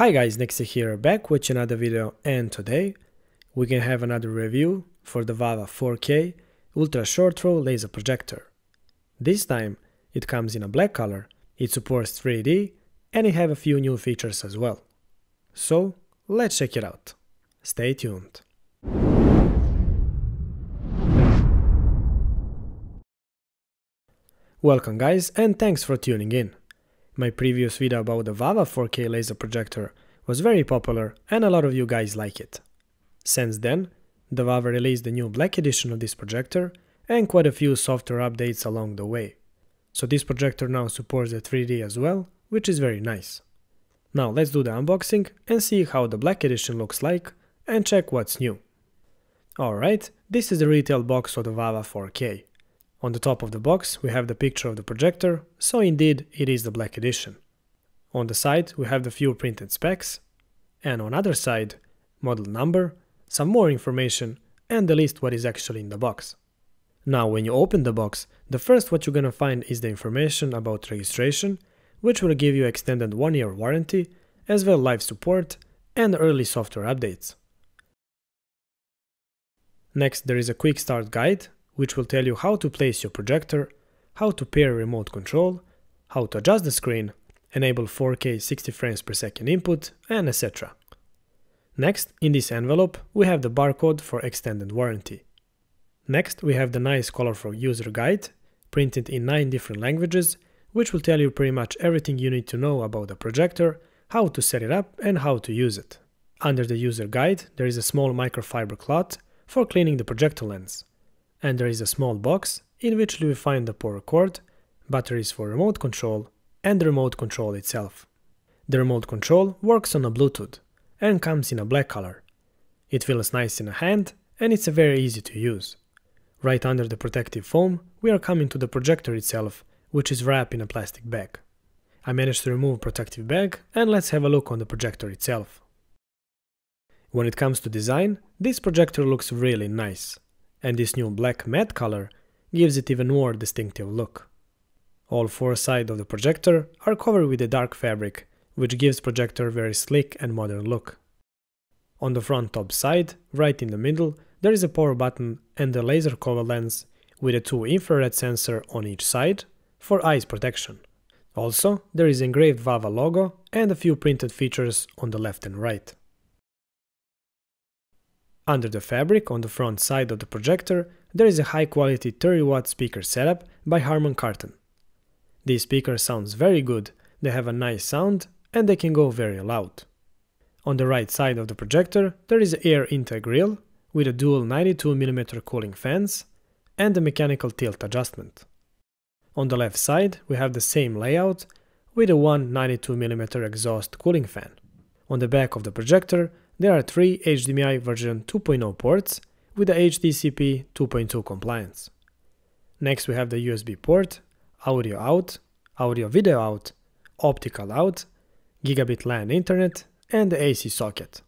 Hi guys, Nexi here, back with another video and today we can have another review for the VAVA 4K Ultra Short Throw Laser Projector. This time it comes in a black color, it supports 3D and it have a few new features as well. So let's check it out. Stay tuned. Welcome guys and thanks for tuning in. My previous video about the VAVA 4K laser projector was very popular and a lot of you guys like it. Since then, the VAVA released the new black edition of this projector and quite a few software updates along the way. So this projector now supports the 3D as well, which is very nice. Now let's do the unboxing and see how the black edition looks like and check what's new. Alright, this is the retail box of the VAVA 4K. On the top of the box we have the picture of the projector, so indeed it is the black edition. On the side we have the few printed specs, and on other side, model number, some more information, and the list what is actually in the box. Now when you open the box, the first what you're gonna find is the information about registration, which will give you extended 1 year warranty, as well live support and early software updates. Next there is a quick start guide which will tell you how to place your projector, how to pair remote control, how to adjust the screen, enable 4K 60 frames per second input, and etc. Next, in this envelope, we have the barcode for extended warranty. Next, we have the nice colorful user guide, printed in 9 different languages, which will tell you pretty much everything you need to know about the projector, how to set it up and how to use it. Under the user guide, there is a small microfiber cloth for cleaning the projector lens and there is a small box in which will find the power cord, batteries for remote control, and the remote control itself. The remote control works on a Bluetooth and comes in a black color. It feels nice in a hand and it's very easy to use. Right under the protective foam, we are coming to the projector itself, which is wrapped in a plastic bag. I managed to remove protective bag and let's have a look on the projector itself. When it comes to design, this projector looks really nice and this new black matte color gives it even more distinctive look. All four sides of the projector are covered with a dark fabric, which gives projector very slick and modern look. On the front top side, right in the middle, there is a power button and a laser cover lens with a two infrared sensor on each side for eyes protection. Also, there is engraved VAVA logo and a few printed features on the left and right. Under the fabric on the front side of the projector, there is a high quality 30 watt speaker setup by Harman Kardon. These speakers sounds very good, they have a nice sound and they can go very loud. On the right side of the projector, there is an air intake grill with a dual 92mm cooling fans and a mechanical tilt adjustment. On the left side, we have the same layout with a one 92mm exhaust cooling fan. On the back of the projector, there are three HDMI version 2.0 ports with the HDCP 2.2 compliance. Next we have the USB port, audio out, audio video out, optical out, gigabit LAN internet, and the AC socket.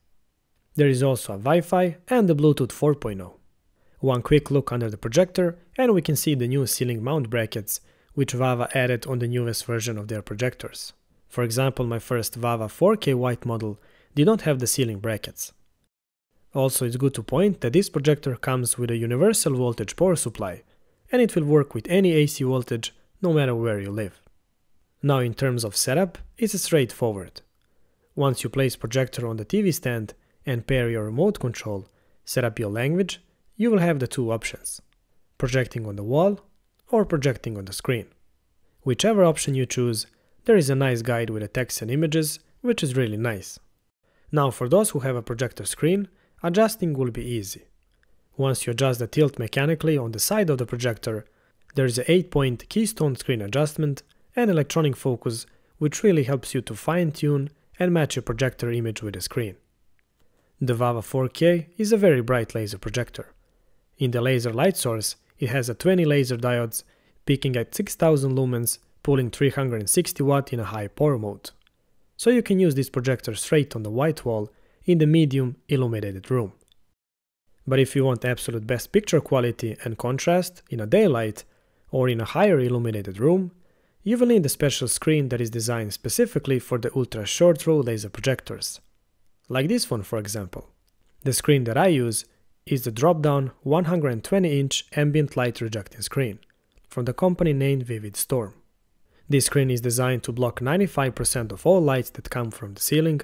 There is also a Wi-Fi and the Bluetooth 4.0. One quick look under the projector and we can see the new ceiling mount brackets which VAVA added on the newest version of their projectors. For example, my first VAVA 4K white model did not have the ceiling brackets. Also, it's good to point that this projector comes with a universal voltage power supply, and it will work with any AC voltage no matter where you live. Now in terms of setup, it's straightforward. Once you place projector on the TV stand and pair your remote control, set up your language, you will have the two options, projecting on the wall or projecting on the screen. Whichever option you choose, there is a nice guide with the text and images, which is really nice. Now for those who have a projector screen, adjusting will be easy. Once you adjust the tilt mechanically on the side of the projector, there is an 8-point keystone screen adjustment and electronic focus which really helps you to fine-tune and match your projector image with the screen. The VAVA 4K is a very bright laser projector. In the laser light source, it has a 20 laser diodes peaking at 6000 lumens, pulling 360 watt in a high power mode so you can use this projector straight on the white wall in the medium illuminated room. But if you want absolute best picture quality and contrast in a daylight or in a higher illuminated room, you will need a special screen that is designed specifically for the ultra short throw laser projectors. Like this one for example. The screen that I use is the drop-down 120-inch ambient light rejecting screen from the company named Vividstorm. This screen is designed to block 95% of all lights that come from the ceiling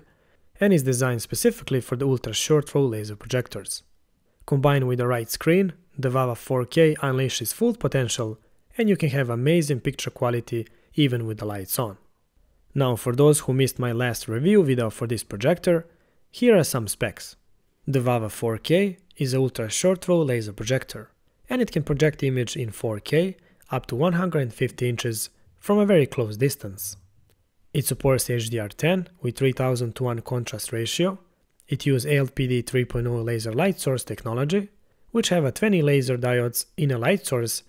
and is designed specifically for the ultra short throw laser projectors. Combined with the right screen, the VAVA 4K unleashes full potential and you can have amazing picture quality even with the lights on. Now for those who missed my last review video for this projector, here are some specs. The VAVA 4K is an ultra short throw laser projector, and it can project image in 4K up to 150 inches from a very close distance. It supports HDR10 with 3000 to 1 contrast ratio. It uses ALPD 3.0 laser light source technology, which have a 20 laser diodes in a light source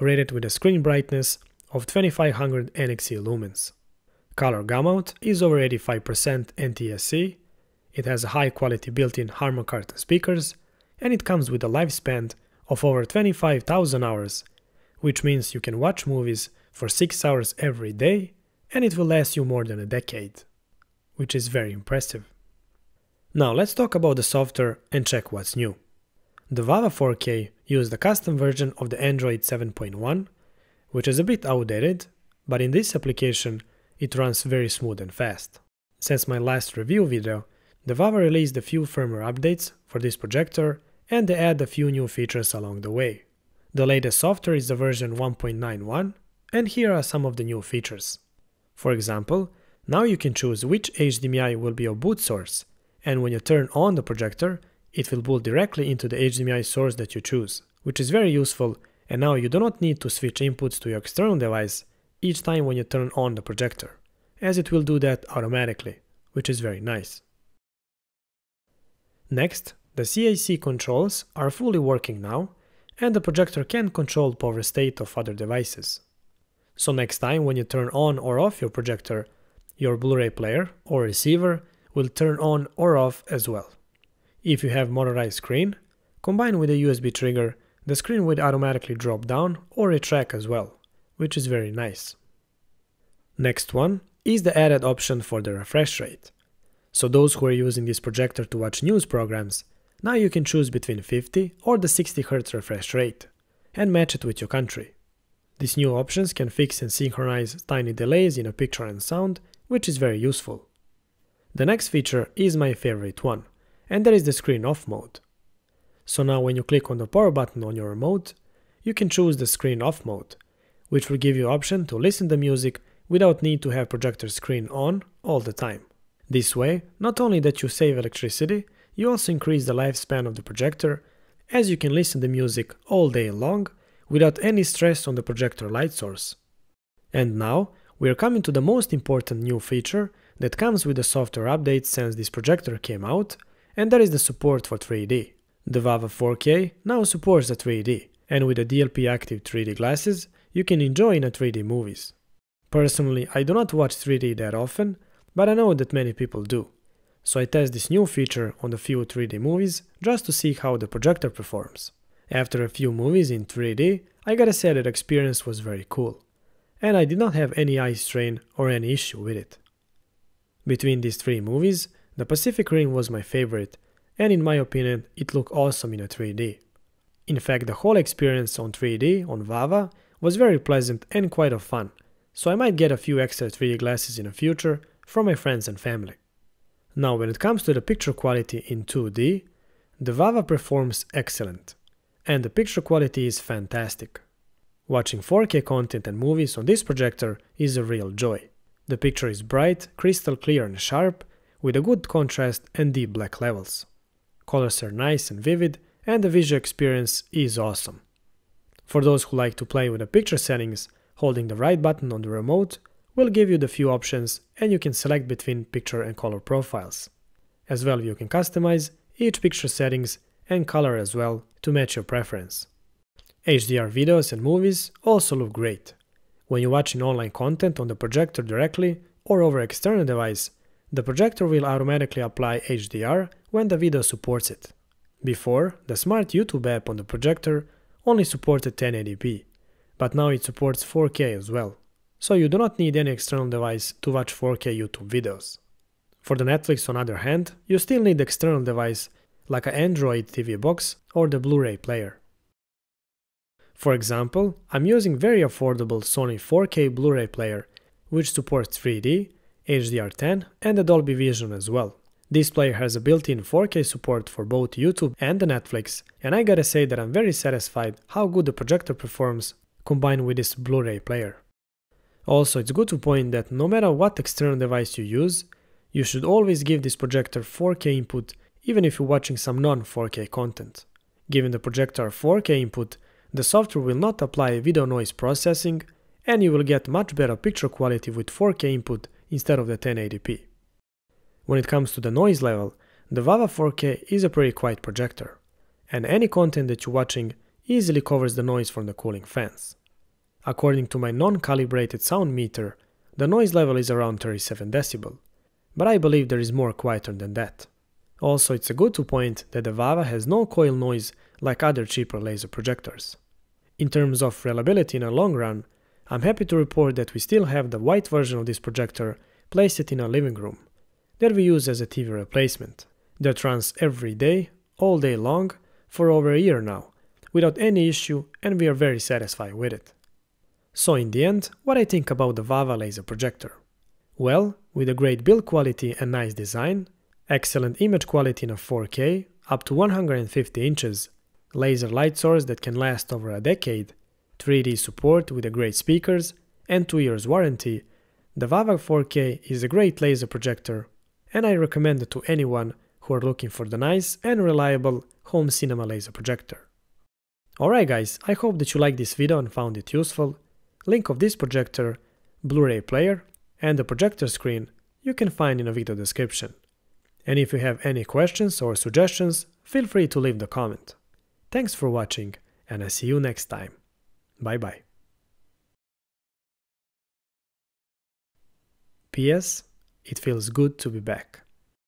rated with a screen brightness of 2500 ANSI lumens. Color gamut is over 85% NTSC, it has high quality built-in Harman Kardon speakers, and it comes with a lifespan of over 25,000 hours, which means you can watch movies for 6 hours every day and it will last you more than a decade, which is very impressive. Now let's talk about the software and check what's new. The VAVA 4K used a custom version of the Android 7.1, which is a bit outdated, but in this application it runs very smooth and fast. Since my last review video, the VAVA released a few firmware updates for this projector and they add a few new features along the way. The latest software is the version 1.91 and here are some of the new features. For example, now you can choose which HDMI will be your boot source and when you turn on the projector, it will boot directly into the HDMI source that you choose, which is very useful and now you do not need to switch inputs to your external device each time when you turn on the projector, as it will do that automatically, which is very nice. Next, the CEC controls are fully working now, and the projector can control power state of other devices. So next time when you turn on or off your projector, your Blu-ray player or receiver will turn on or off as well. If you have motorized screen, combined with a USB trigger, the screen will automatically drop down or retract as well, which is very nice. Next one is the added option for the refresh rate. So those who are using this projector to watch news programs, now you can choose between 50 or the 60 Hz refresh rate and match it with your country. These new options can fix and synchronize tiny delays in a picture and sound, which is very useful. The next feature is my favorite one, and that is the screen off mode. So now when you click on the power button on your remote, you can choose the screen off mode, which will give you option to listen to music without need to have projector screen on all the time. This way, not only that you save electricity, you also increase the lifespan of the projector, as you can listen to music all day long without any stress on the projector light source. And now, we are coming to the most important new feature that comes with the software update since this projector came out, and that is the support for 3D. The VAVA 4K now supports the 3D, and with the DLP active 3D glasses, you can enjoy in a 3D movies. Personally, I do not watch 3D that often, but I know that many people do. So I test this new feature on a few 3D movies just to see how the projector performs. After a few movies in 3D, I gotta say that experience was very cool. And I did not have any eye strain or any issue with it. Between these three movies, the Pacific Rim was my favorite, and in my opinion, it looked awesome in a 3D. In fact, the whole experience on 3D on VAVA was very pleasant and quite of fun, so I might get a few extra 3D glasses in the future from my friends and family. Now when it comes to the picture quality in 2D, the VAVA performs excellent, and the picture quality is fantastic. Watching 4K content and movies on this projector is a real joy. The picture is bright, crystal clear and sharp, with a good contrast and deep black levels. Colors are nice and vivid, and the visual experience is awesome. For those who like to play with the picture settings, holding the right button on the remote will give you the few options and you can select between picture and color profiles. As well you can customize each picture settings and color as well to match your preference. HDR videos and movies also look great. When you're watching online content on the projector directly or over external device, the projector will automatically apply HDR when the video supports it. Before, the smart YouTube app on the projector only supported 1080p, but now it supports 4K as well. so you do not need any external device to watch 4K YouTube videos. For the Netflix on other hand, you still need external device like an Android TV box or the Blu-ray player. For example, I'm using very affordable Sony 4K Blu-ray player which supports 3D, HDR10 and the Dolby Vision as well. This player has a built-in 4K support for both YouTube and the Netflix, and I gotta say that I'm very satisfied how good the projector performs combined with this Blu-ray player. Also, it's good to point that no matter what external device you use, you should always give this projector 4K input even if you're watching some non-4K content. Given the projector 4K input, the software will not apply video noise processing and you will get much better picture quality with 4K input instead of the 1080p. When it comes to the noise level, the VAVA 4K is a pretty quiet projector, and any content that you're watching easily covers the noise from the cooling fans. According to my non-calibrated sound meter, the noise level is around 37 decibel, but I believe there is more quieter than that. Also, it's a good to point that the VAVA has no coil noise like other cheaper laser projectors. In terms of reliability in a long run, I'm happy to report that we still have the white version of this projector placed in our living room, that we use as a TV replacement, that runs every day, all day long, for over a year now, without any issue and we are very satisfied with it. So in the end, what I think about the VAVA laser projector? Well, with a great build quality and nice design, excellent image quality in a 4K, up to 150 inches, laser light source that can last over a decade, 3D support with great speakers, and 2 years warranty, the VAVA 4K is a great laser projector, and I recommend it to anyone who are looking for the nice and reliable home cinema laser projector. Alright guys, I hope that you liked this video and found it useful. Link of this projector, Blu-ray player, and the projector screen you can find in a video description. And if you have any questions or suggestions, feel free to leave the comment. Thanks for watching, and I see you next time. Bye bye. P.S. It feels good to be back.